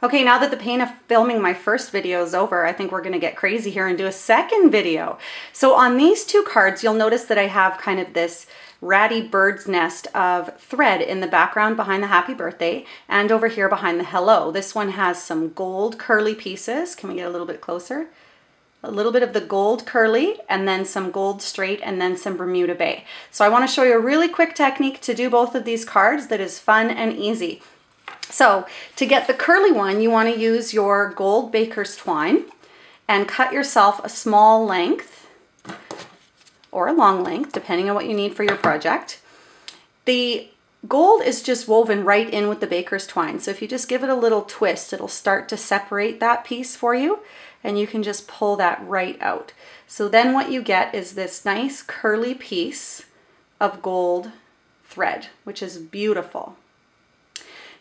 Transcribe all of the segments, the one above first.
Okay, now that the pain of filming my first video is over, I think we're gonna get crazy here and do a second video. So on these two cards, you'll notice that I have kind of this ratty bird's nest of thread in the background behind the happy birthday and over here behind the hello. This one has some gold curly pieces. Can we get a little bit closer? a little bit of the gold curly and then some gold straight and then some Bermuda Bay. So I wanna show you a really quick technique to do both of these cards that is fun and easy. So to get the curly one, you wanna use your gold baker's twine and cut yourself a small length or a long length, depending on what you need for your project. The gold is just woven right in with the baker's twine. So if you just give it a little twist, it'll start to separate that piece for you and you can just pull that right out. So then what you get is this nice curly piece of gold thread, which is beautiful.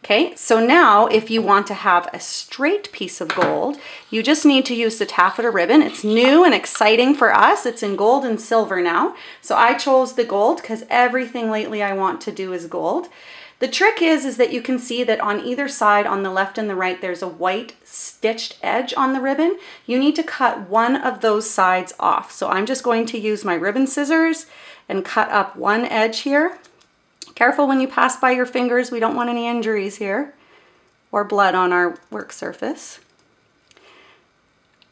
Okay, so now if you want to have a straight piece of gold, you just need to use the taffeta ribbon. It's new and exciting for us. It's in gold and silver now. So I chose the gold because everything lately I want to do is gold. The trick is, is that you can see that on either side, on the left and the right, there's a white stitched edge on the ribbon. You need to cut one of those sides off. So I'm just going to use my ribbon scissors and cut up one edge here. Careful when you pass by your fingers. We don't want any injuries here or blood on our work surface.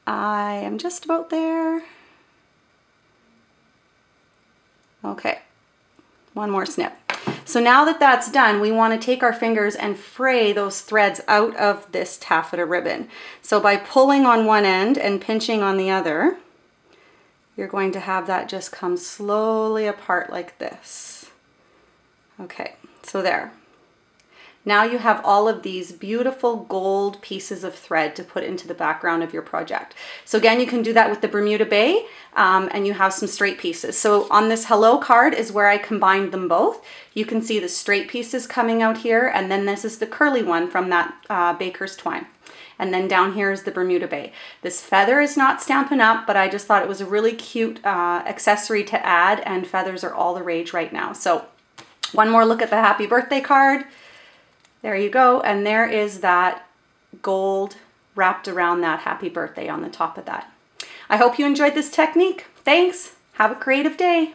I am just about there. Okay, one more snip. So now that that's done, we want to take our fingers and fray those threads out of this taffeta ribbon. So by pulling on one end and pinching on the other, you're going to have that just come slowly apart like this. Okay, so there. Now you have all of these beautiful gold pieces of thread to put into the background of your project. So again, you can do that with the Bermuda Bay um, and you have some straight pieces. So on this hello card is where I combined them both. You can see the straight pieces coming out here and then this is the curly one from that uh, baker's twine. And then down here is the Bermuda Bay. This feather is not Stampin' Up, but I just thought it was a really cute uh, accessory to add and feathers are all the rage right now. So one more look at the happy birthday card. There you go. And there is that gold wrapped around that happy birthday on the top of that. I hope you enjoyed this technique. Thanks. Have a creative day.